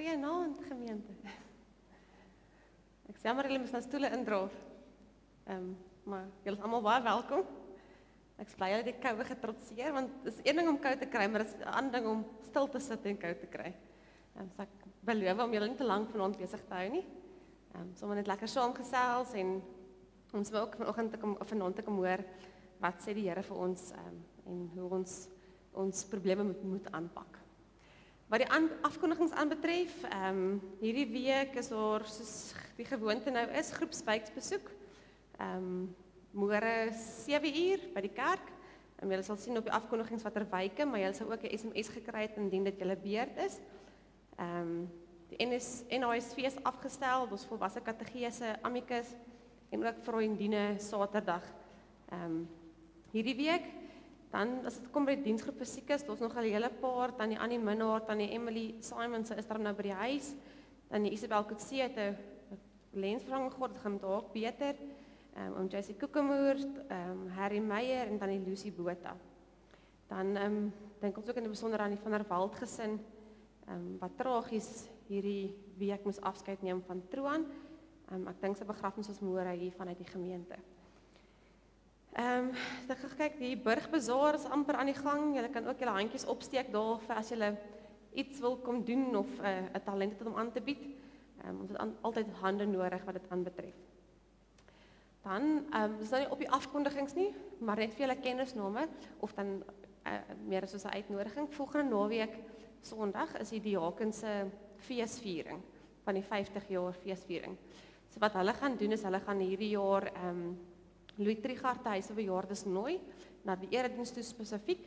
Goeienaand gemeente. Ek sê maar julle moet nou stoele indra. Ehm, um, maar julle is almal baie welkom. Ek bly julle die koue getrotseer want dit is een ding om koud te kry, maar dit is 'n ander ding om stil te sit en koud te kry. Ehm, um, so ek beloof om julle nie te lank vanaand besig te hou nie. Ehm, um, sommer net lekker saam gesels en ons wil ook vanoggend te kom of vanaand te kom hoor wat sê die Here vir ons ehm um, en hoe ons ons probleme moet moet aanpak. Wat die afkondigings aanbetref, ehm um, hierdie week is daar soos die gewoonte nou is groepsbyksbesoek. Ehm um, môre 7 uur by die kerk. En um, julle sal sien op die afkondigings watter wyke, maar julle sal ook 'n SMS gekry het indien dit julle beurt is. Ehm um, die NS NHSV is afgestel, ons volwasse kategese amikus en ook vir Oindiene Saterdag. Ehm um, hierdie week Dan as dit kom by die diensgroep fisiek is, daar's nog 'n hele paar, dan die Annie Minnar, dan die Emily Simon se is daar nou by die huis. Dan die Isabel Kutse het 'n lensvervanging gehad, dit gaan haar beter. Ehm um, om Jessie Kokemoer, ehm um, Harry Meyer en dan die Lucy Botha. Dan ehm um, dink ons ook in 'n besonder aan die van der Walt gesin. Ehm um, wat tragies hierdie week moes afskeid neem van Troan. Ehm um, ek dink sy begrafnis was môre hier vanuit die gemeente. Ehm, um, ek kyk die burgbazaar is amper aan die gang. Julle kan ook julle handjies opsteek daar vir as julle iets wil kom doen of eh, 'n uh, talent het om aan te bied. Ehm um, ons het an, altyd hande nodig wat dit aanbetref. Dan ehm um, is nou nie op die afkondigings nie, maar net vir julle kennisname of dan uh, meer soos 'n uitnodiging. Volgende naweek Sondag is die diakense feesviering van die 50 jaar feesviering. So wat hulle gaan doen is hulle gaan hierdie jaar ehm um, Louis Trigard hy se verjaardag nooi na die erediens toe spesifiek.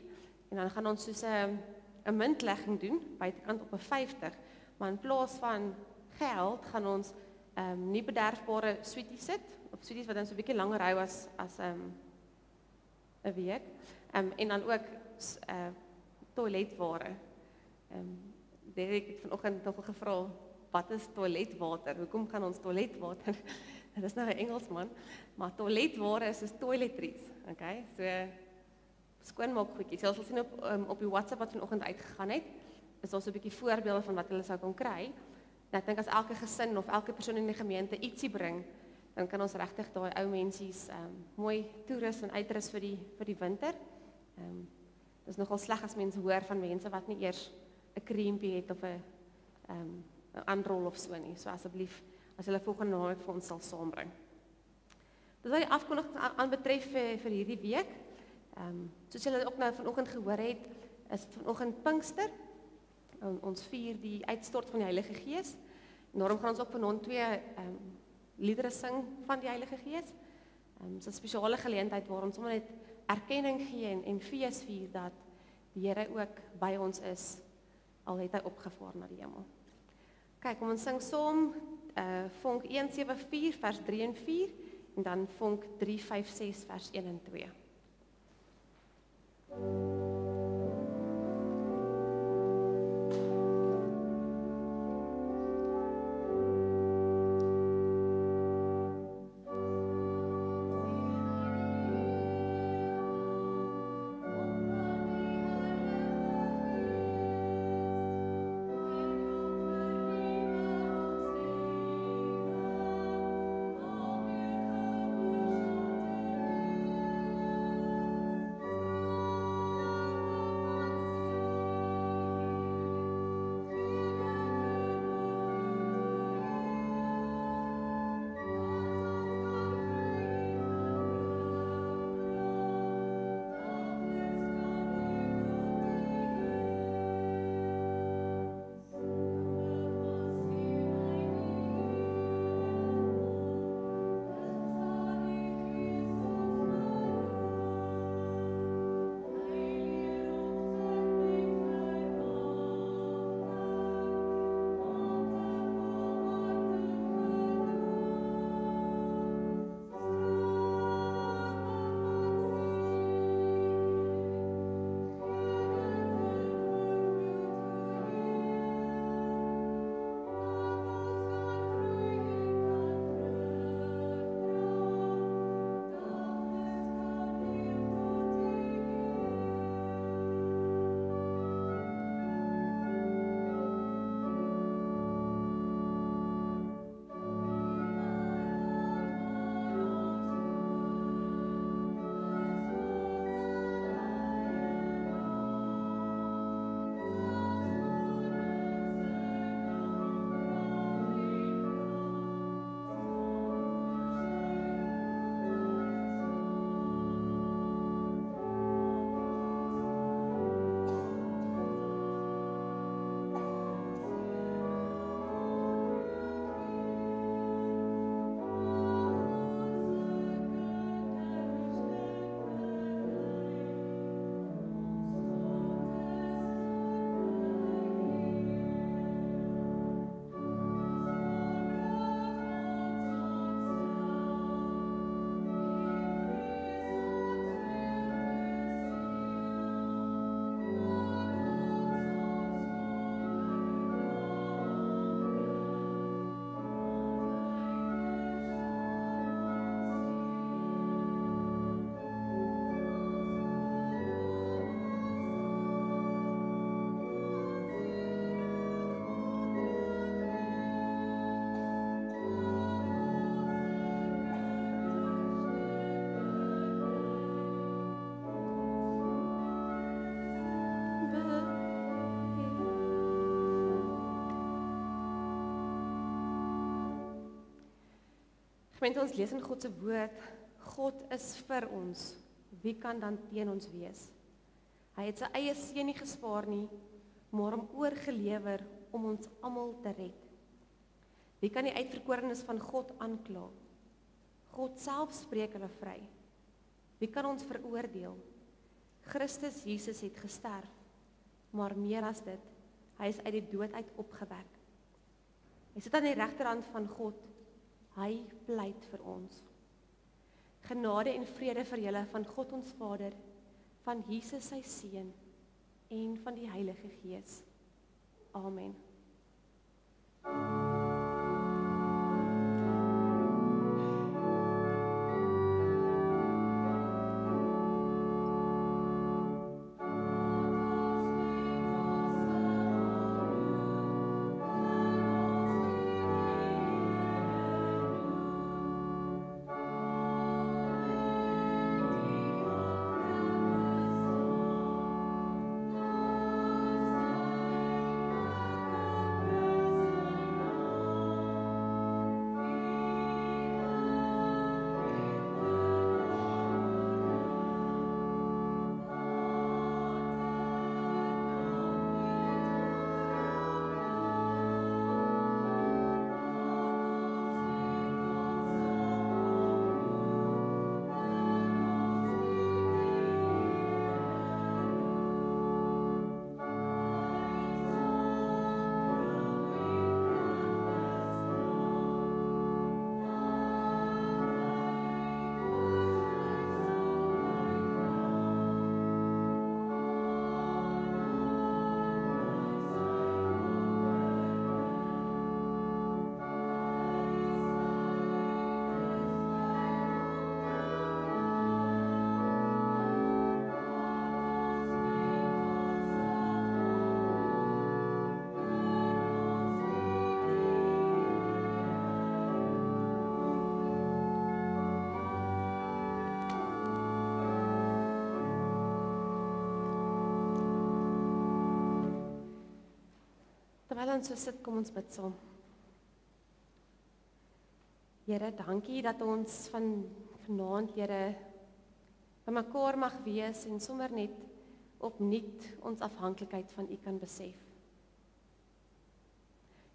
En dan gaan ons soos 'n 'n muntlegging doen buitekant op 'n 50 maar in plaas van geld gaan ons ehm um, nie bederfbare sweeties sit of sweeties wat dan so 'n bietjie langer hou as as ehm um, 'n week. Ehm um, en dan ook eh uh, toiletware. Ehm um, Derek het vanoggend nog gevra wat is toiletwater? Hoekom gaan ons toiletwater Dit is nou 'n Engelsman, maar toiletware is soos toiletries, okay? So skoonmaak goedjies. Jy sal sien op um, op die WhatsApp wat vanoggend uitgegaan het, is daar so 'n bietjie voorbeelde van wat hulle sou kon kry. En ek dink as elke gesin of elke persoon in die gemeente ietsie bring, dan kan ons regtig daai ou mensies um, mooi toerus en uitrus vir die vir die winter. Ehm um, dis nogal sleg as mense hoor van mense wat nie eers 'n kreempie het of 'n ehm um, 'n aanrol of so nie. So asseblief as hulle volgende naweek vir ons sal saambring. Dit wat die afkondiging aanbetref vir vir hierdie week. Ehm um, soos julle ook nou vanoggend gehoor het, is vanoggend Pinkster. En ons vier die uitstort van die Heilige Gees. En daarom gaan ons ook vanaand twee ehm um, liedere sing van die Heilige Gees. Ehm um, so 'n spesiale geleentheid waar ons sommer net erkenning gee en en fees vier dat die Here ook by ons is al het hy opgevaar na die hemel. Kyk, kom ons sing saam uh vonk 174 vers 3 en 4 en dan vonk 356 vers 1 en 2. Gemeente ons lees in God se woord, God is vir ons. Wie kan dan teen ons wees? Hy het sy eie seun nie gespaar nie, maar hom oorgelewer om ons almal te red. Wie kan die uitverkorenes van God aankla? God self spreek hulle vry. Wie kan ons veroordeel? Christus Jesus het gesterf, maar meer as dit, hy is uit die dood uit opgewek. Hy sit aan die regterhand van God. Hy pleit vir ons. Genade en vrede vir julle van God ons Vader, van Jesus sy seun en van die Heilige Gees. Amen. Terwyl ons so sit, kom ons bid saam. Here, dankie dat ons van vanaand, Here, bymekaar mag wees en sommer net opnuut ons afhanklikheid van U kan besef.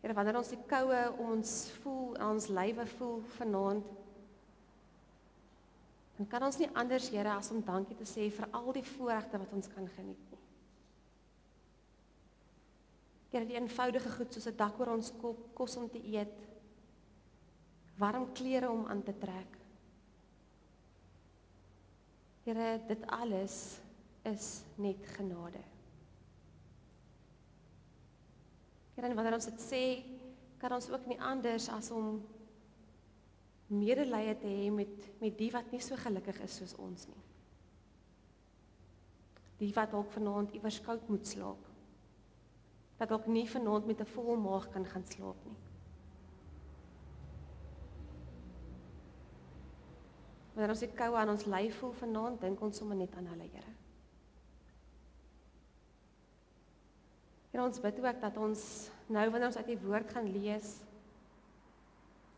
Here, wanneer ons die koue ons voel, ons lywe voel vanaand, dan kan ons nie anders, Here, as om dankie te sê vir al die voorregte wat ons kan geniet nie. Here die eenvoudige goed soos 'n dak oor ons kop, kos om te eet, warm klere om aan te trek. Here, dit alles is net genade. Here, en wanneer ons dit sê, kan ons ook nie anders as om medelee te hê met met die wat nie so gelukkig is soos ons nie. Die wat dalk vanaand iewers koud moet slaap dat ook nie vanaand met 'n vol maag kan gaan slaap nie. Wanneer ons die koue aan ons lyf voel vanaand, dink ons sommer net aan hulle, Here. Here ons bid ook dat ons nou wanneer ons uit die woord gaan lees,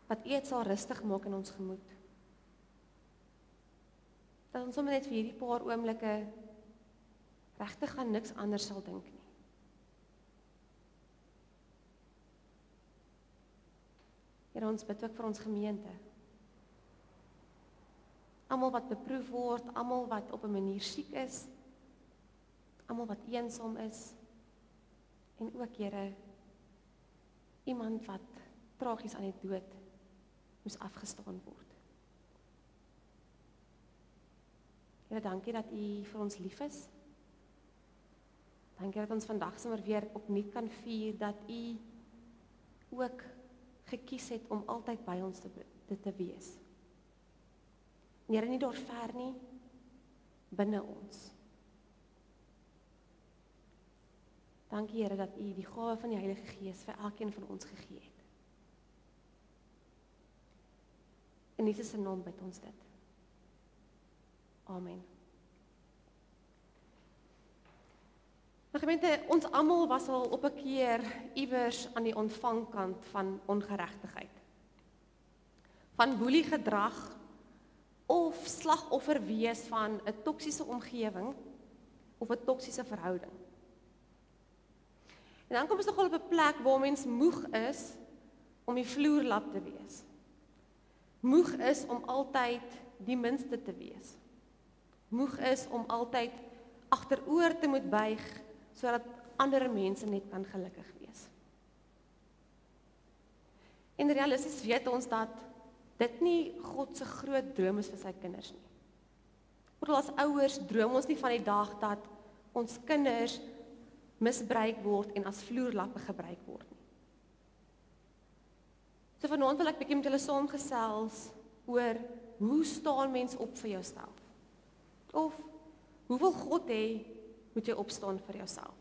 wat U sal rustig maak in ons gemoed. Dat ons sommer net vir hierdie paar oomblikke regtig aan niks anders sal dink nie. Here ons bid ook vir ons gemeente. Almal wat beproef word, almal wat op 'n manier siek is, almal wat eensaam is en ook Here iemand wat tragies aan die dood moes afgestaan word. Here, dankie dat U vir ons lief is. Dankie dat ons vandag sommer weer opnuut kan vier dat U ook gekies het om altyd by ons te te, te wees. Here nie daar ver nie binne ons. Dankie Here dat U die gawe van die Heilige Gees vir elkeen van ons gegee het. In Jesus se naam bid ons dit. Amen. Maar gemeente, ons almal was al op 'n keer iewers aan die ontvangkant van ongeregtigheid. van boelie gedrag of slagoffer wees van 'n toksiese omgewing of 'n toksiese verhouding. En dan kom ons nogal op 'n plek waar mens moeg is om die vloerlap te wees. Moeg is om altyd die minste te wees. Moeg is om altyd agteroor te moet buig sodat ander mense net kan gelukkig wees. En realisties weet ons dat dit nie God se groot droom is vir sy kinders nie. Oor as ouers droom ons nie van die dag dat ons kinders misbruik word en as vloerlappe gebruik word nie. So vanaand wil ek bietjie met julle saamgesels oor hoe staan mens op vir jouself? Of hoe wil God hê moet jy opstaan vir jouself?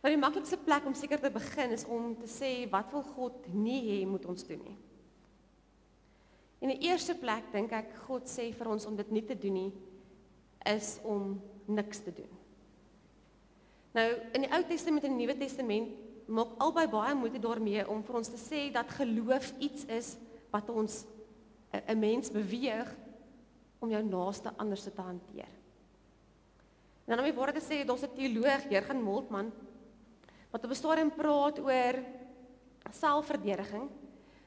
Maar die maklikste plek om seker te begin is om te sê wat wil God nie hê moet ons doen nie. In die eerste plek dink ek God sê vir ons om dit nie te doen nie is om niks te doen. Nou in die Ou Testament en die Nuwe Testament maak albei baie moeite daarmee om vir ons te sê dat geloof iets is wat ons 'n mens beweeg om jou naaste anders te hanteer. En dan om die woord te sê, daar's 'n teoloog, Jurgen Moltmann, wat op 'n stadium praat oor selfverdediging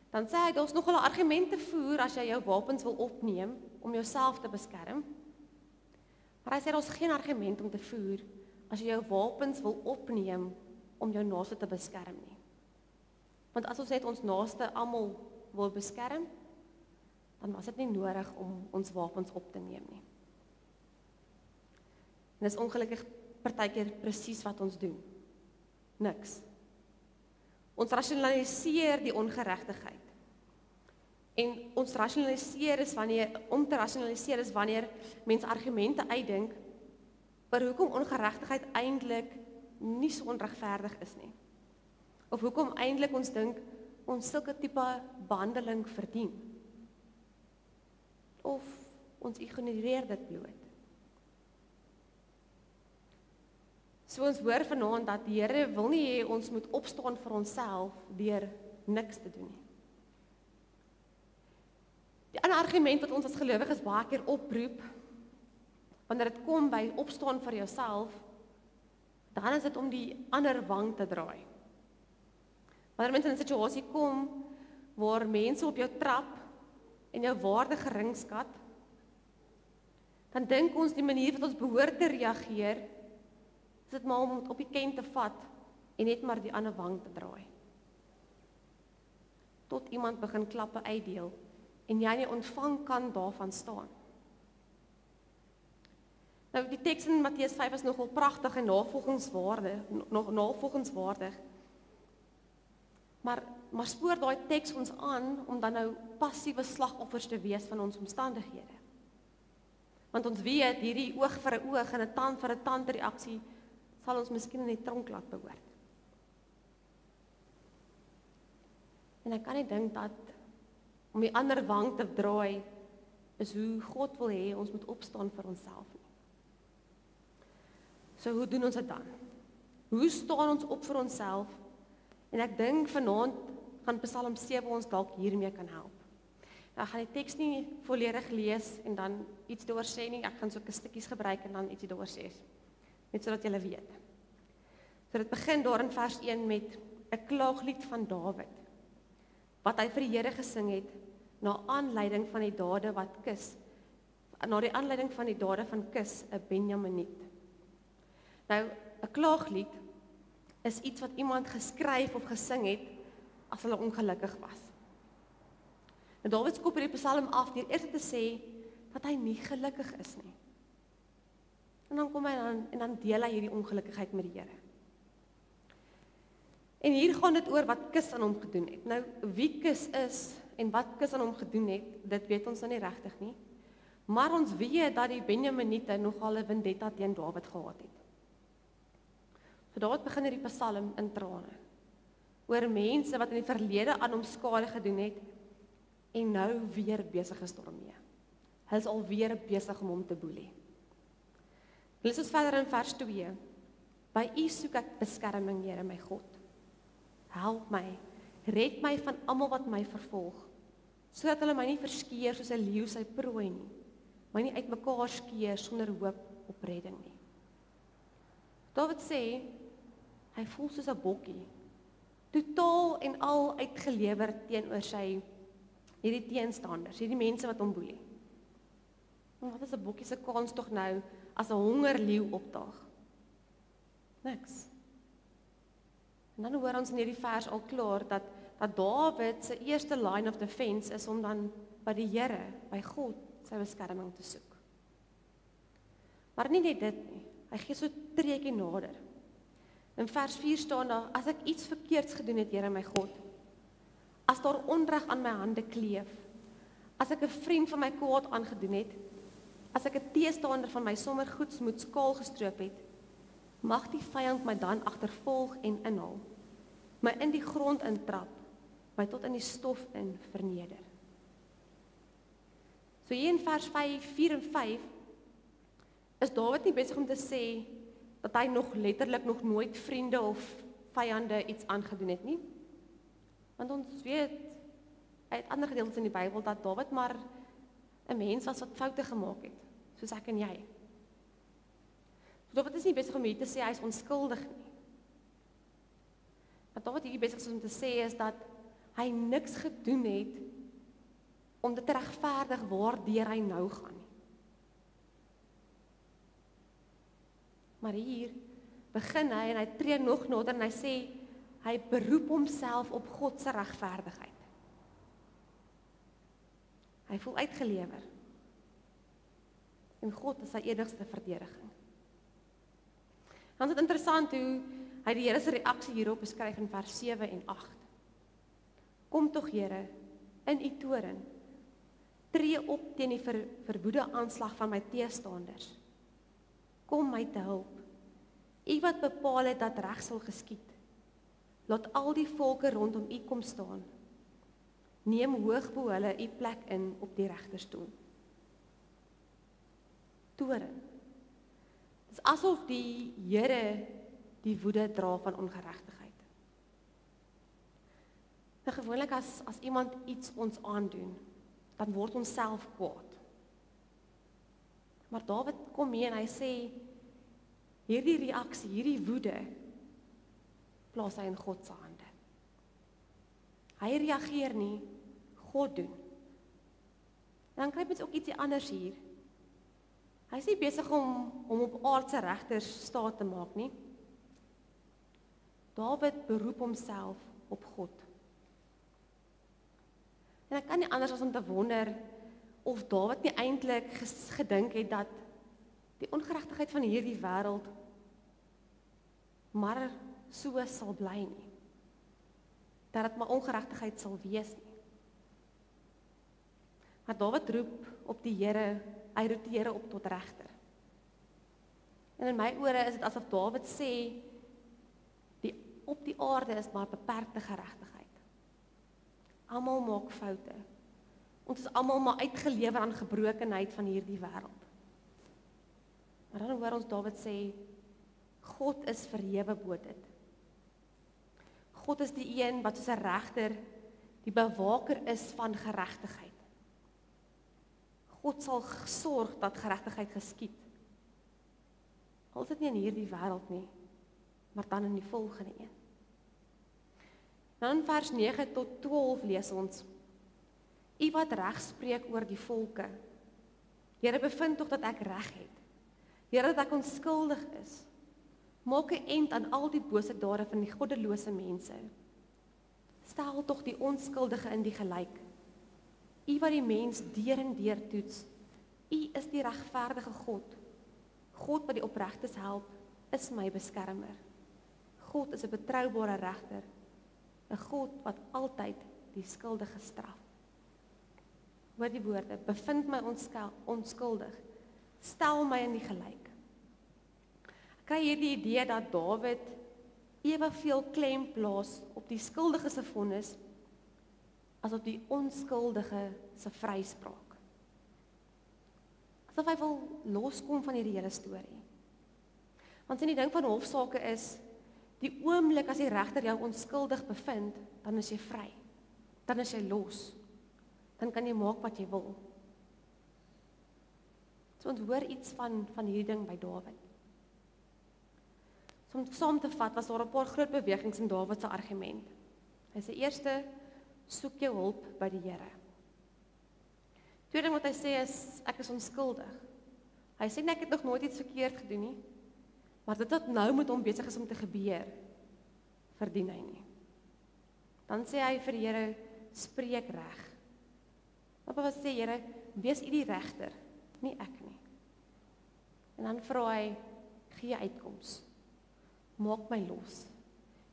dan sê hy daar's nogal 'n argument te voer as jy jou wapens wil opneem om jouself te beskerm. Maar hy sê daar's geen argument om te voer as jy jou wapens wil opneem om jou naaste te beskerm nie. Want as ons net ons naaste almal wil beskerm, dan was dit nie nodig om ons wapens op te neem nie. En dis ongelukkig partykeer presies wat ons doen. Niks. Ons rasionaliseer die ongeregtigheid. En ons rasionaliseer is wanneer om te rasionaliseer is wanneer mense argumente uitdink oor hoekom ongeregtigheid eintlik nie so onregverdig is nie. Of hoekom eintlik ons dink ons sulke tipe behandeling verdien. Of ons ignoreer dit bloot. So ons hoor vanaand dat die Here wil nie hê ons moet opstaan vir onsself deur niks te doen nie. Die ander argument wat ons as gelowiges baie keer oproep wanneer dit kom by opstaan vir jouself, dan is dit om die ander wang te draai. Wanneer mense in 'n situasie kom waar mense op jou trap en jou waarde geringskat, dan dink ons die manier wat ons behoort te reageer is dit maar om op die ken te vat en net maar die ander wang te draai. Tot iemand begin klappe uitdeel en jy nie ontvang kan daarvan staan. Nou die teks in Matteus 5 is nogal pragtig en navolgingswaardig, nog navolgingswaardig. Maar maar spoor daai teks ons aan om dan nou passiewe slagoffers te wees van ons omstandighede. Want ons weet hierdie oog vir 'n oog en 'n tand vir 'n tand reaksie sal ons miskien in die tronk laat behoort. En ek kan nie dink dat om die ander wang te draai is hoe God wil hê ons moet opstaan vir onsself nie. So hoe doen ons dit dan? Hoe staan ons op vir onsself? En ek dink vanaand gaan Psalm 7 ons dalk hiermee kan help. Nou, ek gaan die teks nie volledig lees en dan iets daaroor sê nie. Ek gaan so 'n stukkies gebruik en dan ietsie daaroor sê net sodat julle weet. So dit begin daar in vers 1 met 'n klaaglied van Dawid wat hy vir die Here gesing het na aanleiding van die dade wat Kis na die aanleiding van die dade van Kis 'n Benjaminiet. Nou 'n klaaglied is iets wat iemand geskryf of gesing het as hulle ongelukkig was. Nou Dawid skop hierdie Psalm af deur eers te sê dat hy nie gelukkig is nie. En dan kom hy dan en dan deel hy hierdie ongelukkigheid met die Here. En hier gaan dit oor wat Kus aan hom gedoen het. Nou wie Kus is en wat Kus aan hom gedoen het, dit weet ons nou nie regtig nie. Maar ons weet dat die Benjaminite nogal 'n vendetta teen Dawid gehad het. So Dawid begin hierdie Psalm in trane oor mense wat in die verlede aan hom skade gedoen het en nou weer besig is daarmee. Hulle is alweer besig om hom te boelie. Lees ons verder in vers 2. By U soek ek beskerming, Here my God. Help my. Red my van almal wat my vervolg. sodat hulle my nie verskeer soos 'n leeu sy prooi nie, my nie uitmekaar skeer sonder hoop op redding nie. Dawid sê hy voel soos 'n bokkie, totaal en al uitgelewer teenoor sy hierdie teenstanders, hierdie mense wat hom boelie. Wat is 'n bokkie se kans tog nou as 'n hongerleeu opdaag? Niks. En dan hoor ons in hierdie vers al klaar dat dat Dawid se eerste line of defense is om dan by die Here, by God, sy beskerming te soek. Maar nie net dit nie. Hy gee so treetjie nader. In vers 4 staan daar: As ek iets verkeerds gedoen het, Here my God, as daar onreg aan my hande kleef, as ek 'n vriend van my kwaad aangedoen het, as ek 'n teestander van my sommer goedsmoed skaal gestroop het, mag die vyand my dan agtervolg en inhaal, my in die grond intrap, my tot in die stof in verneder. So hier in vers 5, 4 en 5 is Dawid nie besig om te sê dat hy nog letterlik nog nooit vriende of vyande iets aangedoen het nie. Want ons weet uit ander gedeeltes in die Bybel dat Dawid maar 'n mens was wat foute gemaak het, soos ek en jy. Dawid is nie besig om hier te sê hy is onskuldig nie. Wat Dawid hier besig is om te sê is dat hy niks gedoen het om dit regverdig waardeur hy nou gaan nie. Maar hier begin hy en hy tree nog nader en hy sê hy beroep homself op God se regverdigheid. Hy voel uitgelewer. En God is sy enigste verdediging. Dan is dit interessant hoe hy die Here se reaksie hierop beskryf in vers 7 en 8. Kom tog Here in u toren. Tree op teen die ver, verwoede aanslag van my teestanders. Kom my te hulp. U wat bepaal het dat reg sal geskied. Laat al die volke rondom u kom staan. Neem hoog bo hulle u plek in op die regterstoel. Toren. Dis asof die Here die woede dra van ongeregtigheid. Nou gewoonlik as as iemand iets ons aandoen, dan word ons self kwaad. Maar Dawid kom hier en hy sê hierdie reaksie, hierdie woede plaas hy in God se hande. Hy reageer nie, God doen. Dan kry mens ook ietsie anders hier. Hy is nie besig om om op aardse regters staat te maak nie. Dawid beroep homself op God. En ek kan nie anders as om te wonder of Dawid nie eintlik gedink het dat die ongeregtigheid van hierdie wêreld maar so sal bly nie. Dat dit maar ongeregtigheid sal wees nie. Maar Dawid roep op die Here hy roep die Here op tot regter. En in my ore is dit asof Dawid sê die op die aarde is maar beperkte geregtigheid. Almal maak foute. Ons is almal maar uitgelewer aan gebrokenheid van hierdie wêreld. Maar dan hoor ons Dawid sê God is verhewe bo dit. God is die een wat soos 'n regter die bewaker is van geregtigheid. God sal sorg dat geregtigheid geskied. Al is dit nie in hierdie wêreld nie, maar dan in die volgende een. Dan vers 9 tot 12 lees ons: U wat reg spreek oor die volke. Here bevind tog dat ek reg het. Here dat ek onskuldig is. Maak 'n eind aan al die bose dade van die goddelose mense. Stel tog die onskuldige in die gelyk. U wat die mens deur en deur toets. U is die regverdige God. God wat die opregtes help, is my beskermer. God is 'n betroubare regter. 'n God wat altyd die skuldige straf. Hoor die woorde: Bevind my onskuldig. Stel my in die gelyk. Ek kry hierdie idee dat Dawid eweveel klem plaas op die skuldige se vonnis as op die onskuldige se vryspraak. Asof hy wil loskom van hierdie hele storie. Want sien die ding van hofsaake is die oomblik as die regter jou onskuldig bevind, dan is jy vry. Dan is jy los. dan kan jy maak wat jy wil. So ons hoor iets van van hierdie ding by Dawid. So om saam te vat was daar 'n paar groot bewegings in Dawid se argument. Hy sê eerste soek jou hulp by die Here. Tweede ding wat hy sê is ek is onskuldig. Hy sê net ek het nog nooit iets verkeerd gedoen nie. Maar dit wat nou met hom besig is om te gebeur, verdien hy nie. Dan sê hy vir die Here spreek reg. Wat wat sê Here, wees U die regter, nie ek nie. En dan vra hy gee uitkoms. Maak my los.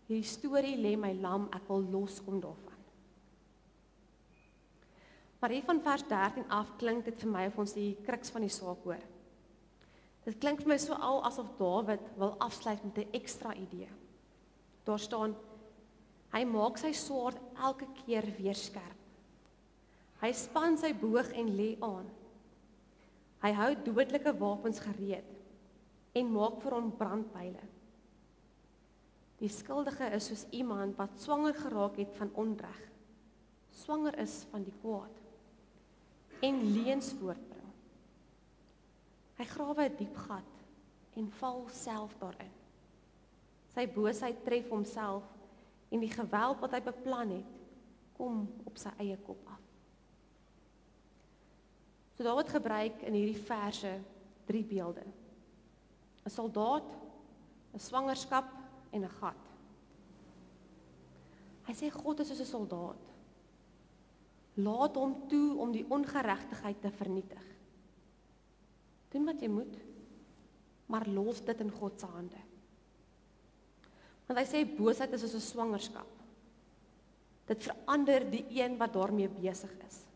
Hierdie storie lê my lam, ek wil loskom daarvan. Maar hier van vers 13 af klink dit vir my of ons die kruks van die saak hoor. Dit klink vir my so al asof Dawid wil afsluit met 'n ekstra idee. Daar staan hy maak sy swaard elke keer weer skerp. Hy span sy boog en lê aan. Hy hou dodelike wapens gereed en maak vir hom brandpyle. Die skuldige is soos iemand wat swanger geraak het van onreg. Swanger is van die kwaad en leuns voortbring. Hy grawe 'n diep gat en val self daarin. Sy boosheid tref homself en die geweld wat hy beplan het, kom op sy eie kop af. So daar word gebruik in hierdie verse drie beelde. 'n Soldaat, 'n swangerskap en 'n gat. Hy sê God is soos 'n soldaat. Laat hom toe om die ongeregtigheid te vernietig. Doen wat jy moet, maar los dit in God se hande. Want hy sê boosheid is soos 'n swangerskap. Dit verander die een wat daarmee besig is.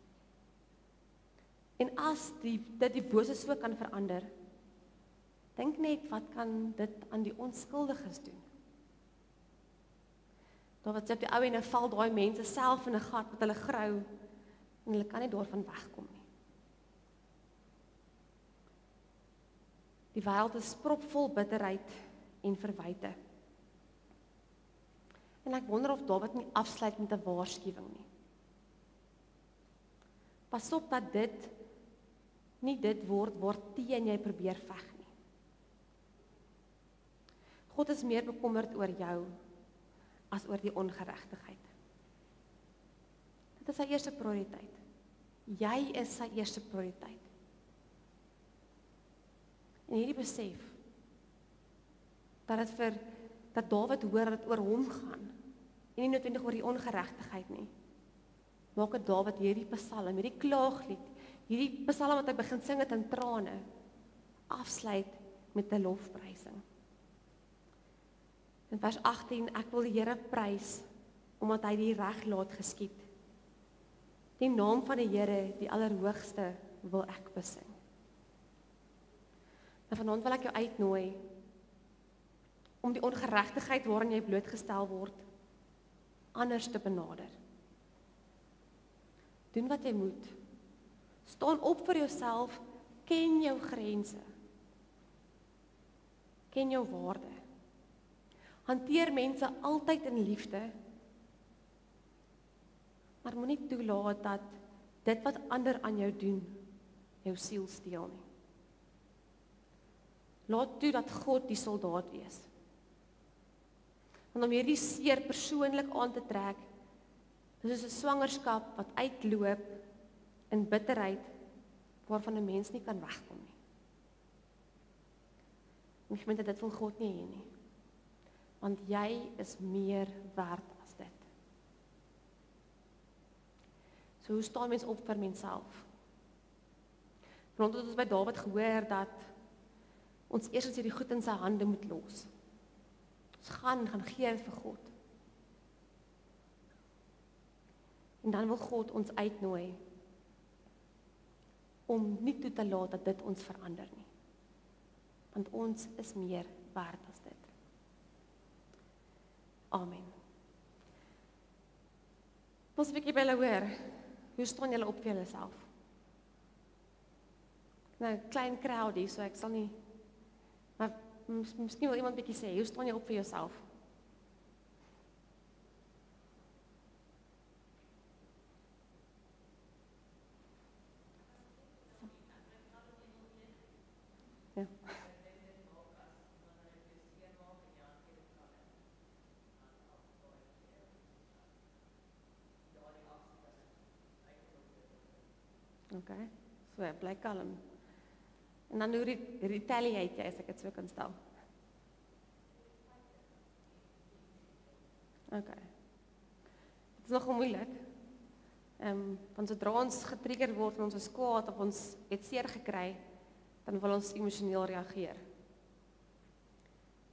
En as die dit die bose so kan verander, dink net wat kan dit aan die onskuldiges doen? Daar wat sê die ou en 'n val daai mense self in 'n gat wat hulle grou en hulle kan nie daarvan wegkom nie. Die wêreld is propvol bitterheid en verwyte. En ek wonder of Dawid nie afsluit met 'n waarskuwing nie. Pas op dat dit nie dit word word teen jy probeer veg nie. God is meer bekommerd oor jou as oor die ongeregtigheid. Dit is sy eerste prioriteit. Jy is sy eerste prioriteit. En hierdie besef dat dit vir dat Dawid hoor dat dit oor hom gaan en nie noodwendig oor die ongeregtigheid nie. Maak dit Dawid hierdie Psalm, hierdie klaaglied, hierdie Psalm wat hy begin sing het in trane afsluit met 'n lofprysing. In vers 18 ek wil die Here prys omdat hy die reg laat geskied. Die naam van die Here, die Allerhoogste, wil ek besing. En vanaand wil ek jou uitnooi om die ongeregtigheid waaraan jy blootgestel word anders te benader. Doen wat jy moet. Staan op vir jouself, ken jou grense. Ken jou waarde. Hanteer mense altyd in liefde. Maar moenie toelaat dat dit wat ander aan jou doen jou siel steel nie. Laat toe dat God die soldaat wees. Want om hierdie seer persoonlik aan te trek, dis 'n swangerskap wat uitloop in bitterheid waarvan 'n mens nie kan wegkom nie. Ek meen dit wil God nie hê nie want jy is meer werd as dit. So hoe staan mens op vir menself? Want ons het by Dawid gehoor dat ons eers as hierdie goed in sy hande moet los. Ons gaan gaan gee vir God. En dan wil God ons uitnooi om nie toe te laat dat dit ons verander nie. Want ons is meer werd as dit. Amen. Ons bietjie by hulle hoor. Hoe staan julle op vir julleself? Nou, klein crowdie, so ek sal nie maar miskien wil iemand bietjie sê, hoe staan jy op vir jouself? Ja. OK. So, bly kalm. En dan hoe retaliate jy as ek dit so kan stel? OK. Dit is nogal moeilik. Ehm, um, want sodra ons getrigger word en ons is kwaad of ons het seer gekry, dan wil ons emosioneel reageer.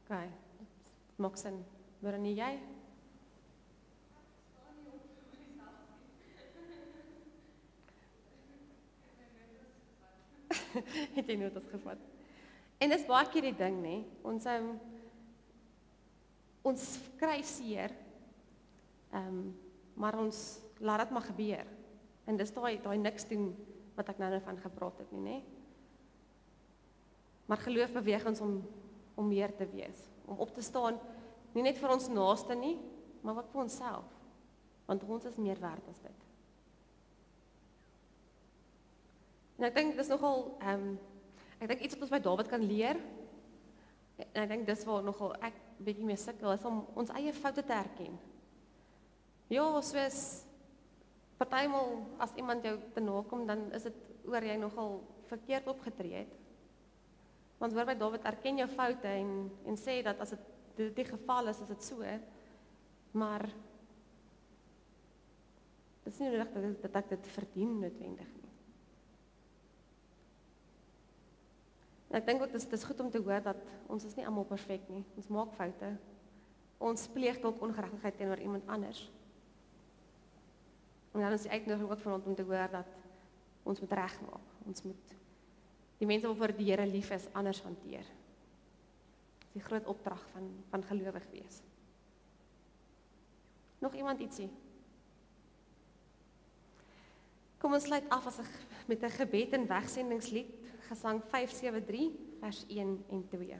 OK. Maak sin. Maar nie jy? het jy notas gevat. En dis baie keer die ding nê. Ons um, ons kry seer. Ehm um, maar ons laat dit maar gebeur. En dis daai daai niks doen wat ek nou net van gepraat het nie nê. Maar geloof beweeg ons om om meer te wees, om op te staan nie net vir ons naaste nie, maar ook vir onsself. Want ons is meer werd as dit. En ek dink dis nogal ehm um, ek dink iets wat ons by Dawid kan leer. En ek dink dis waar nogal ek bietjie mee sukkel is om ons eie foute te erken. Ja, soos partymal as iemand jou te nakom dan is dit oor jy nogal verkeerd opgetree het. Want hoor by Dawid erken jou foute en en sê dat as dit dit die geval is, is dit so. Maar dit is nie nodig dat, dat ek dit verdien noodwendig nie. En ek dink ook dis dis goed om te hoor dat ons is nie almal perfek nie. Ons maak foute. Ons pleeg dalk ongeregtigheid teenoor iemand anders. En dan is die uitnodiging ook van ons om te hoor dat ons moet regmaak. Ons moet die mense wat vir die Here lief is anders hanteer. Dis die groot opdrag van van gelowig wees. Nog iemand ietsie? Kom ons sluit af as 'n met 'n gebed en wegsendingslied Gesang 573 vers 1 en 2.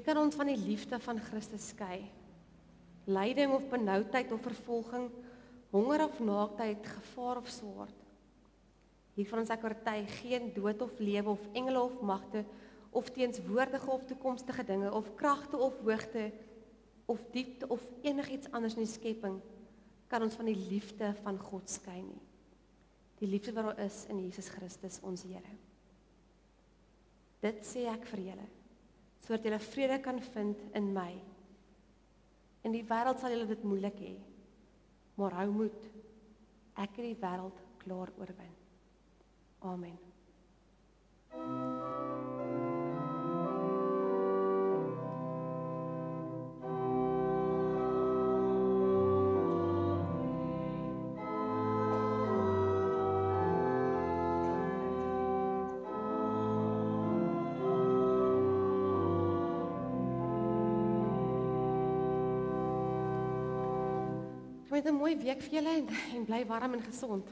Wie kan ons van die liefde van Christus skei? Lyding of benoudheid of vervolging, honger of naaktheid, gevaar of swaard. Hiervan ons ek oortuig geen dood of lewe of engele of magte of teenswoordige of toekomstige dinge of kragte of hoogte of diepte of enigiets anders in die skepping kan ons van die liefde van God skei nie. Die liefde wat daar is in Jesus Christus ons Here. Dit sê ek vir julle sodat julle vrede kan vind in my. In die wêreld sal julle dit moeilik hê. Maar hou moed. Ek het die wêreld klaar oorwin. Amen. Net 'n mooi week vir julle en, en bly warm en gesond.